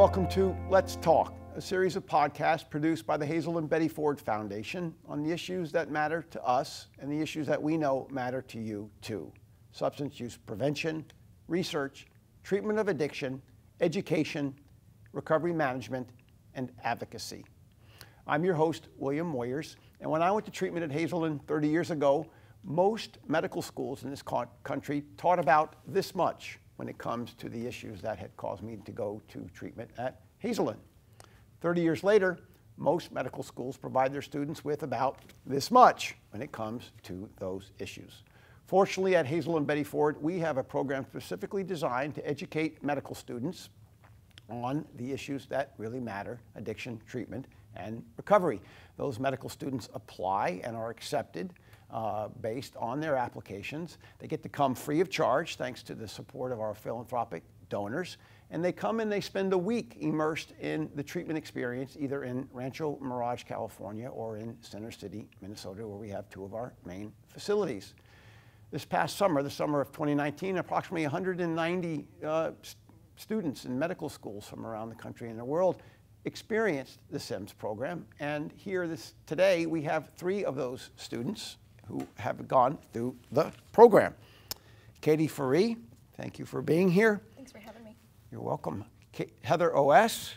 Welcome to Let's Talk, a series of podcasts produced by the Hazelden Betty Ford Foundation on the issues that matter to us and the issues that we know matter to you too. Substance use prevention, research, treatment of addiction, education, recovery management, and advocacy. I'm your host, William Moyers, and when I went to treatment at Hazelden 30 years ago, most medical schools in this country taught about this much when it comes to the issues that had caused me to go to treatment at Hazelden. 30 years later, most medical schools provide their students with about this much when it comes to those issues. Fortunately, at Hazelden Betty Ford, we have a program specifically designed to educate medical students on the issues that really matter addiction, treatment, and recovery. Those medical students apply and are accepted uh, based on their applications. They get to come free of charge thanks to the support of our philanthropic donors. And they come and they spend a week immersed in the treatment experience, either in Rancho Mirage, California, or in Center City, Minnesota, where we have two of our main facilities. This past summer, the summer of 2019, approximately 190 uh, students in medical schools from around the country and the world experienced the SIMS program. And hear this, today, we have three of those students who have gone through the program. Katie Faree, thank you for being here. Thanks for having me. You're welcome. Heather O.S.,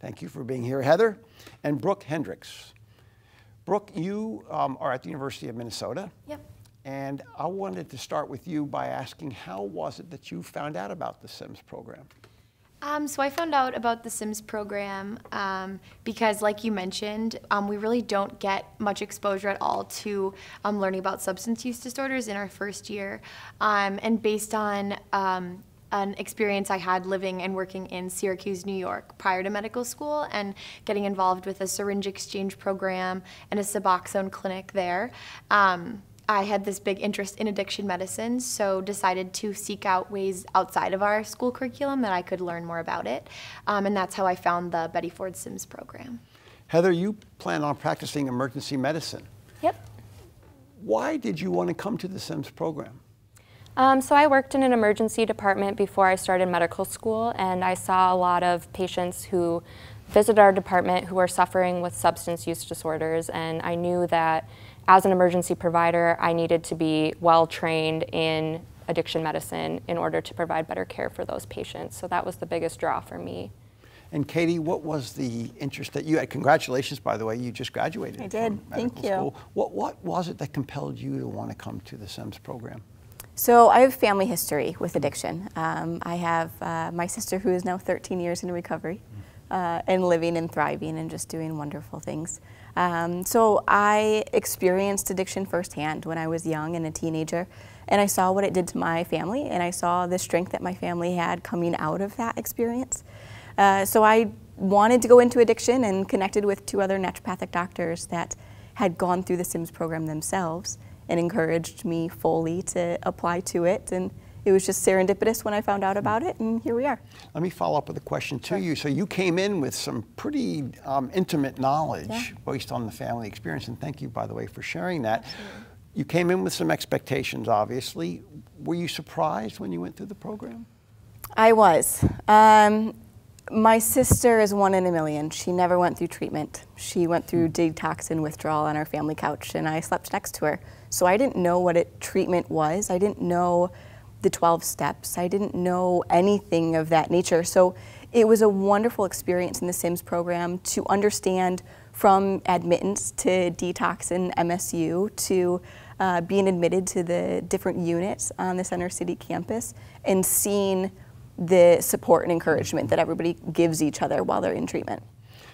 thank you for being here, Heather. And Brooke Hendricks. Brooke, you um, are at the University of Minnesota. Yep. And I wanted to start with you by asking how was it that you found out about the SIMS program? Um, so I found out about the SIMS program um, because, like you mentioned, um, we really don't get much exposure at all to um, learning about substance use disorders in our first year. Um, and based on um, an experience I had living and working in Syracuse, New York prior to medical school and getting involved with a syringe exchange program and a Suboxone clinic there. Um, I had this big interest in addiction medicine, so decided to seek out ways outside of our school curriculum that I could learn more about it. Um, and that's how I found the Betty Ford Sims program. Heather, you plan on practicing emergency medicine. Yep. Why did you want to come to the Sims program? Um, so I worked in an emergency department before I started medical school, and I saw a lot of patients who visited our department who were suffering with substance use disorders, and I knew that as an emergency provider, I needed to be well trained in addiction medicine in order to provide better care for those patients. So that was the biggest draw for me. And Katie, what was the interest that you had? Congratulations, by the way, you just graduated. I did. Thank you. School. What, what was it that compelled you to want to come to the SIMS program? So I have family history with addiction. Um, I have uh, my sister who is now 13 years in recovery uh, and living and thriving and just doing wonderful things. Um, so I experienced addiction firsthand when I was young and a teenager, and I saw what it did to my family, and I saw the strength that my family had coming out of that experience. Uh, so I wanted to go into addiction and connected with two other naturopathic doctors that had gone through the SIMS program themselves and encouraged me fully to apply to it and it was just serendipitous when I found out about it, and here we are. Let me follow up with a question to sure. you. So you came in with some pretty um, intimate knowledge yeah. based on the family experience, and thank you, by the way, for sharing that. Absolutely. You came in with some expectations, obviously. Were you surprised when you went through the program? I was. Um, my sister is one in a million. She never went through treatment. She went through mm. detox and withdrawal on our family couch, and I slept next to her. So I didn't know what it, treatment was. I didn't know the 12 steps. I didn't know anything of that nature. So it was a wonderful experience in the SIMS program to understand from admittance to detox in MSU to uh, being admitted to the different units on the Center City campus and seeing the support and encouragement that everybody gives each other while they're in treatment.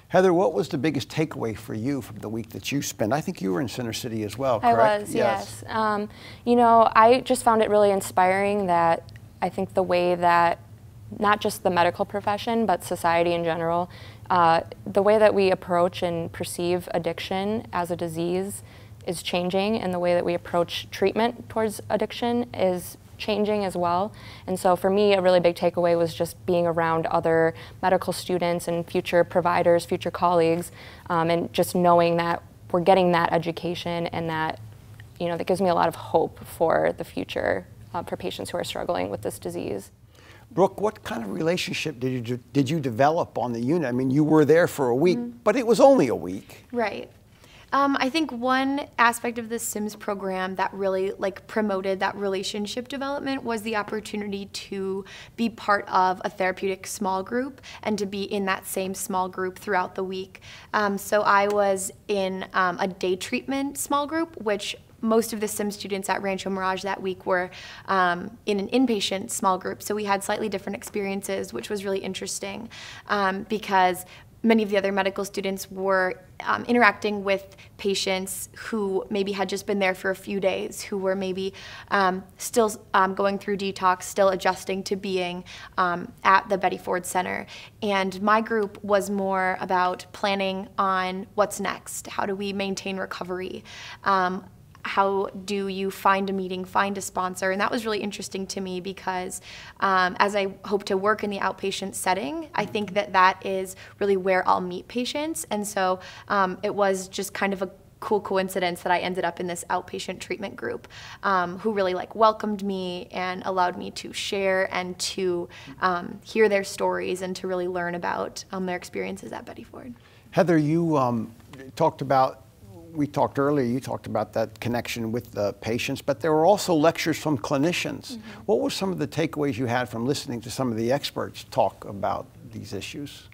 Heather, what was the biggest takeaway for you from the week that you spent? I think you were in Center City as well, correct? I was, yes. yes. Um, you know, I just found it really inspiring that I think the way that not just the medical profession, but society in general, uh, the way that we approach and perceive addiction as a disease is changing, and the way that we approach treatment towards addiction is changing as well. And so for me, a really big takeaway was just being around other medical students and future providers, future colleagues, um, and just knowing that we're getting that education and that, you know, that gives me a lot of hope for the future uh, for patients who are struggling with this disease. Brooke, what kind of relationship did you did you develop on the unit? I mean, you were there for a week, but it was only a week. Right. Um, I think one aspect of the Sims program that really like promoted that relationship development was the opportunity to be part of a therapeutic small group and to be in that same small group throughout the week. Um, so I was in um, a day treatment small group, which most of the sim students at rancho mirage that week were um, in an inpatient small group so we had slightly different experiences which was really interesting um, because many of the other medical students were um, interacting with patients who maybe had just been there for a few days, who were maybe um, still um, going through detox, still adjusting to being um, at the Betty Ford Center. And my group was more about planning on what's next. How do we maintain recovery? How do you find a meeting, find a sponsor? And that was really interesting to me because um, as I hope to work in the outpatient setting, I think that that is really where I'll meet patients. And so um, it was just kind of a cool coincidence that I ended up in this outpatient treatment group um, who really like welcomed me and allowed me to share and to um, hear their stories and to really learn about um, their experiences at Betty Ford. Heather, you um, talked about we talked earlier, you talked about that connection with the patients, but there were also lectures from clinicians. Mm -hmm. What were some of the takeaways you had from listening to some of the experts talk about these issues?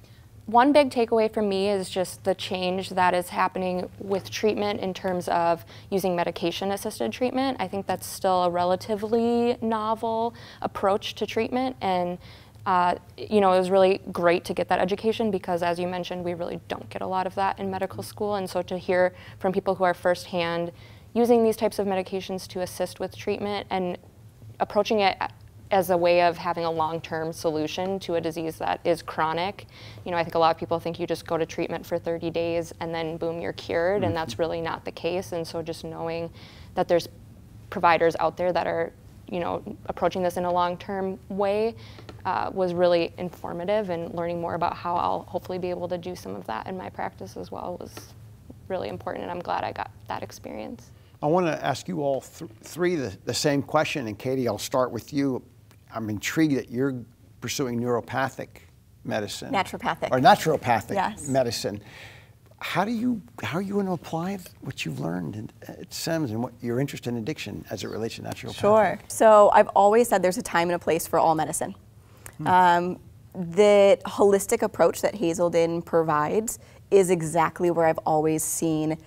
One big takeaway for me is just the change that is happening with treatment in terms of using medication assisted treatment. I think that's still a relatively novel approach to treatment and uh, you know, it was really great to get that education because, as you mentioned, we really don't get a lot of that in medical school. And so to hear from people who are firsthand using these types of medications to assist with treatment and approaching it as a way of having a long-term solution to a disease that is chronic. You know, I think a lot of people think you just go to treatment for 30 days and then boom, you're cured, mm -hmm. and that's really not the case. And so just knowing that there's providers out there that are you know, approaching this in a long-term way uh, was really informative and learning more about how I'll hopefully be able to do some of that in my practice as well was really important and I'm glad I got that experience. I want to ask you all th three the, the same question and Katie, I'll start with you. I'm intrigued that you're pursuing neuropathic medicine. Naturopathic. Or naturopathic yes. medicine how do you how are you going to apply what you've learned and at Sims and what your interest in addiction as it relates to natural? Sure. So I've always said there's a time and a place for all medicine. Hmm. Um, the holistic approach that Hazelden provides is exactly where I've always seen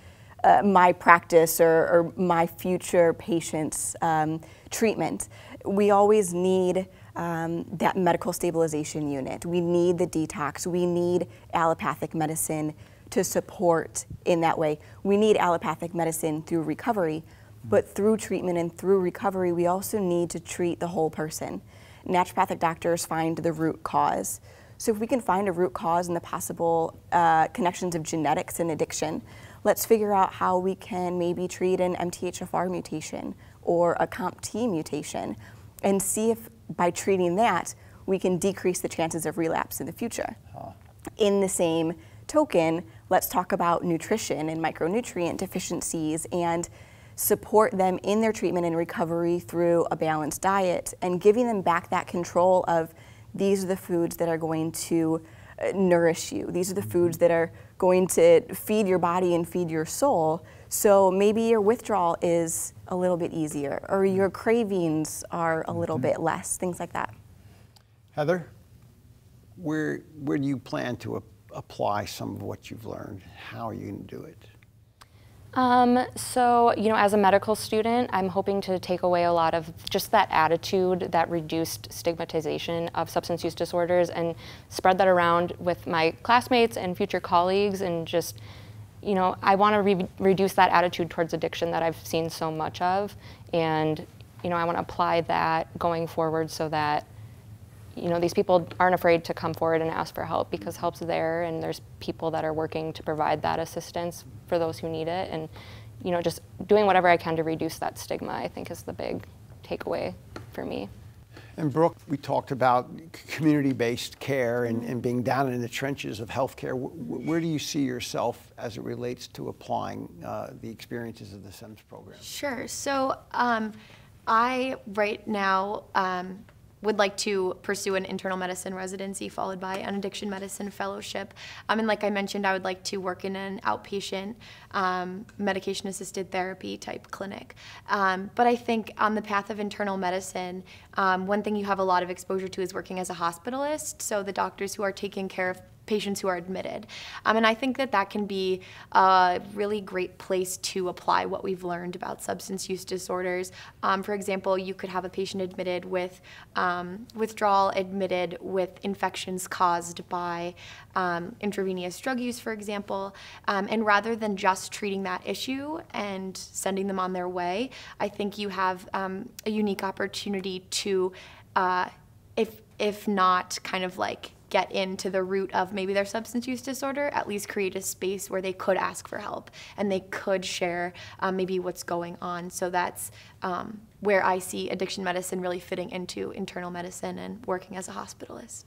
uh, my practice or, or, my future patients' um, treatment. We always need um, that medical stabilization unit. We need the detox. We need allopathic medicine to support in that way. We need allopathic medicine through recovery, but through treatment and through recovery, we also need to treat the whole person. Naturopathic doctors find the root cause. So if we can find a root cause in the possible uh, connections of genetics and addiction, let's figure out how we can maybe treat an MTHFR mutation or a COMT mutation and see if by treating that, we can decrease the chances of relapse in the future. Huh. In the same token, let's talk about nutrition and micronutrient deficiencies and support them in their treatment and recovery through a balanced diet and giving them back that control of these are the foods that are going to uh, nourish you. These are the foods that are going to feed your body and feed your soul. So maybe your withdrawal is a little bit easier or your cravings are a little mm -hmm. bit less, things like that. Heather, where, where do you plan to apply some of what you've learned? How are you going to do it? Um, so, you know, as a medical student, I'm hoping to take away a lot of just that attitude, that reduced stigmatization of substance use disorders and spread that around with my classmates and future colleagues and just, you know, I want to re reduce that attitude towards addiction that I've seen so much of. And, you know, I want to apply that going forward so that you know, these people aren't afraid to come forward and ask for help because help's there and there's people that are working to provide that assistance for those who need it. And, you know, just doing whatever I can to reduce that stigma, I think is the big takeaway for me. And Brooke, we talked about community-based care and, and, being down in the trenches of healthcare. where do you see yourself as it relates to applying uh, the experiences of the SIMS program? Sure. So um, I, right now, um, would like to pursue an internal medicine residency followed by an addiction medicine fellowship. Um, and like I mentioned, I would like to work in an outpatient um, medication assisted therapy type clinic. Um, but I think on the path of internal medicine, um, one thing you have a lot of exposure to is working as a hospitalist. So the doctors who are taking care of patients who are admitted. Um, and I think that that can be a really great place to apply what we've learned about substance use disorders. Um, for example, you could have a patient admitted with um, withdrawal, admitted with infections caused by um, intravenous drug use, for example. Um, and rather than just treating that issue and sending them on their way, I think you have um, a unique opportunity to, uh, if if not kind of like get into the root of maybe their substance use disorder, at least create a space where they could ask for help and they could share um, maybe what's going on. So that's um, where I see addiction medicine really fitting into internal medicine and working as a hospitalist.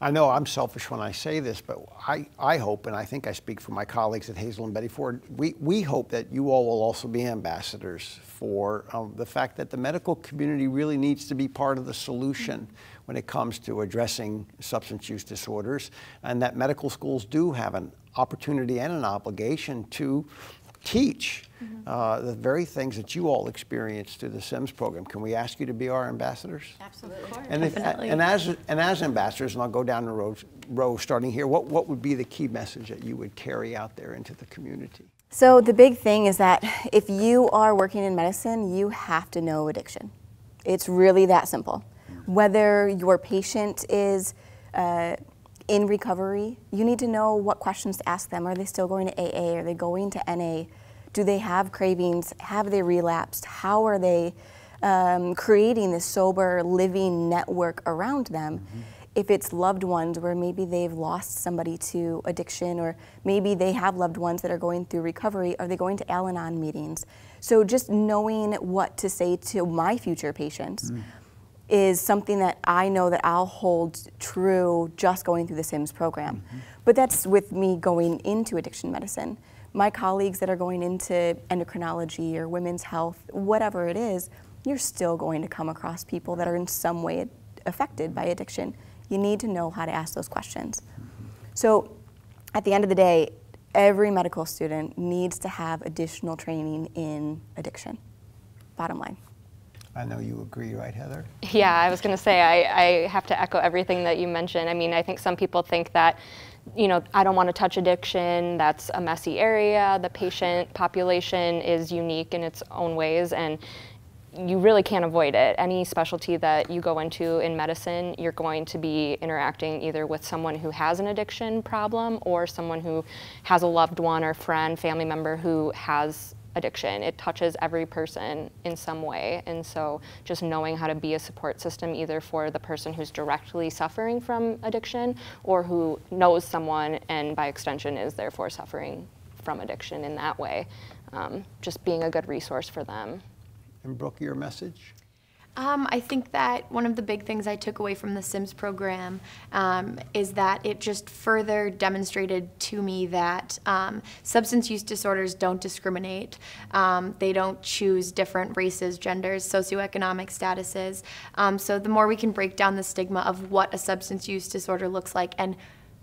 I know I'm selfish when I say this, but I, I hope, and I think I speak for my colleagues at Hazelden Betty Ford, we, we hope that you all will also be ambassadors for um, the fact that the medical community really needs to be part of the solution when it comes to addressing substance use disorders, and that medical schools do have an opportunity and an obligation to teach mm-hmm. uh, the very things that you all experience through the SIMS program. Can we ask you to be our ambassadors? Absolutely. And, if, and, as, and as ambassadors, and I'll go down the row, row starting here, what, what would be the key message that you would carry out there into the community? So the big thing is that if you are working in medicine, you have to know addiction. It's really that simple. Whether your patient is uh, in recovery, you need to know what questions to ask them. Are they still going to AA? Are they going to NA? Do they have cravings? Have they relapsed? How are they um, creating this sober living network around them? Mm-hmm. If it's loved ones where maybe they've lost somebody to addiction, or maybe they have loved ones that are going through recovery, are they going to Al Anon meetings? So just knowing what to say to my future patients. Mm is something that I know that I'll hold true just going through the SIMS program. Mm-hmm. But that's with me going into addiction medicine. My colleagues that are going into endocrinology or women's health, whatever it is, you're still going to come across people that are in some way affected by addiction. You need to know how to ask those questions. Mm-hmm. So at the end of the day, every medical student needs to have additional training in addiction. Bottom line. I know you agree, right, Heather? Yeah, I was going to say, I, I have to echo everything that you mentioned. I mean, I think some people think that, you know, I don't want to touch addiction, that's a messy area. The patient population is unique in its own ways, and you really can't avoid it. Any specialty that you go into in medicine, you're going to be interacting either with someone who has an addiction problem or someone who has a loved one or friend, family member who has addiction. It touches every person in some way. And so just knowing how to be a support system either for the person who's directly suffering from addiction or who knows someone and by extension is therefore suffering from addiction in that way. Um, just being a good resource for them. And Brooke, your message? Um, I think that one of the big things I took away from the SIMS program um, is that it just further demonstrated to me that um, substance use disorders don't discriminate. Um, they don't choose different races, genders, socioeconomic statuses. Um, so the more we can break down the stigma of what a substance use disorder looks like and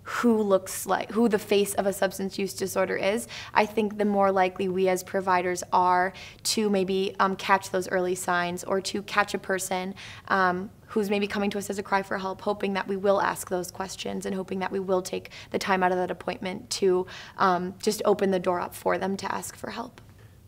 who looks like who the face of a substance use disorder is i think the more likely we as providers are to maybe um, catch those early signs or to catch a person um, who's maybe coming to us as a cry for help hoping that we will ask those questions and hoping that we will take the time out of that appointment to um, just open the door up for them to ask for help.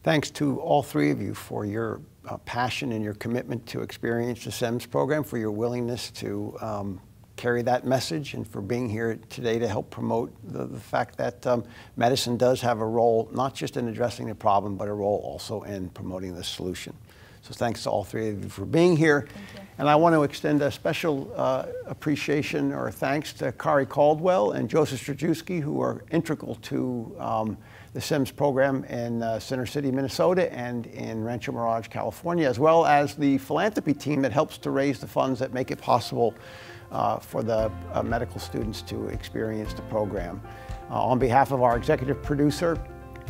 Thanks to all three of you for your uh, passion and your commitment to experience the SIMS program for your willingness to um, carry that message and for being here today to help promote the, the fact that um, medicine does have a role, not just in addressing the problem, but a role also in promoting the solution. So thanks to all three of you for being here. And I want to extend a special uh, appreciation or thanks to Kari Caldwell and Joseph Strajewski, who are integral to um, the SIMS program in uh, Center City, Minnesota, and in Rancho Mirage, California, as well as the philanthropy team that helps to raise the funds that make it possible uh, for the uh, medical students to experience the program. Uh, on behalf of our executive producer,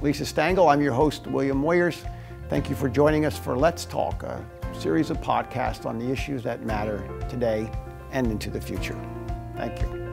Lisa Stangl, I'm your host, William Moyers. Thank you for joining us for Let's Talk, a series of podcasts on the issues that matter today and into the future. Thank you.